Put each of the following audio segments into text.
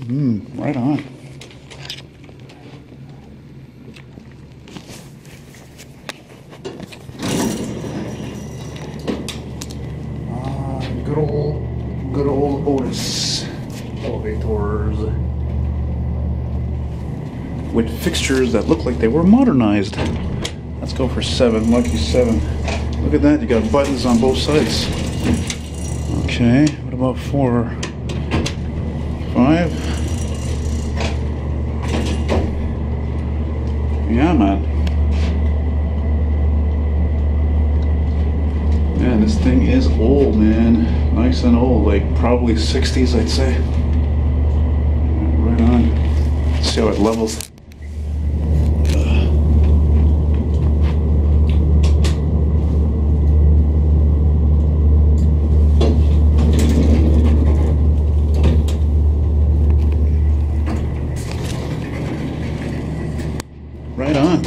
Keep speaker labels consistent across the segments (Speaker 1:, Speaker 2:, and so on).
Speaker 1: Mm, right on. Ah, good old, good old Otis elevators with fixtures that look like they were modernized. Let's go for seven, lucky seven. Look at that, you got buttons on both sides. Okay, what about four? Five? Yeah, man. Man, this thing is old, man. Nice and old, like probably 60s, I'd say. Right on. Let's see how it levels. Right on.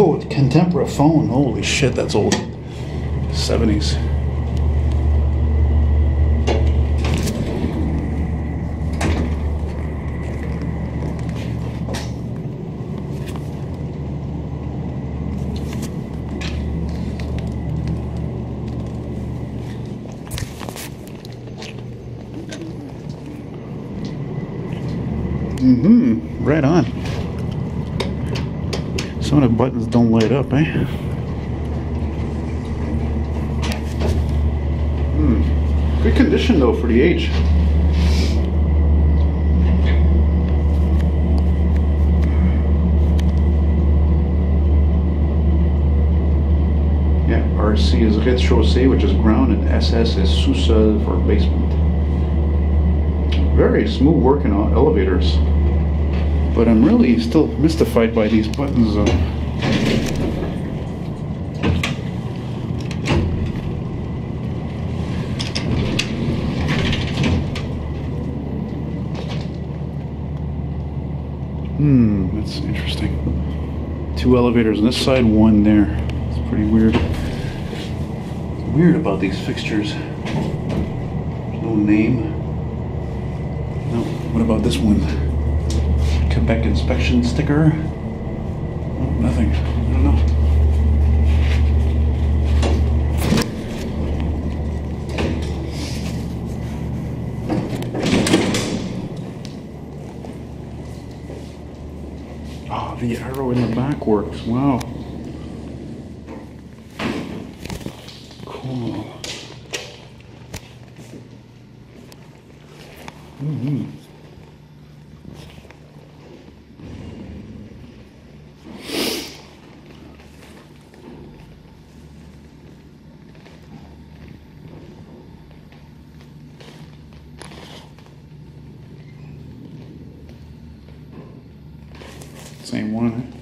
Speaker 1: Whoa, Contempora phone. Holy shit, that's old. 70s. Mm-hmm. Right on. Some of the buttons don't light up, eh? Hmm. Good condition though for the age. Yeah, RC is rez-de-chaussée, which is ground, and SS is sous-sol for basement. Very smooth working on elevators. But I'm really still mystified by these buttons. Uh, Hmm, that's interesting. Two elevators on this side, one there. It's pretty weird. What's weird about these fixtures. No name. No, what about this one? Quebec inspection sticker. Oh, nothing. I don't know. Oh, the arrow in the back works. Wow. Cool. Mm-hmm. Same one.